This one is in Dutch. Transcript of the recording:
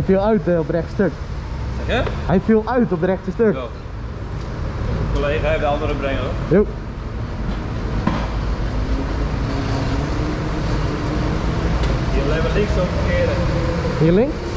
Hij viel uit eh, op het rechte stuk. Zeg je? Hij viel uit op de rechte stuk. Zo. Collega heeft de andere brengen hoor. Jo. Die links op. Hier links?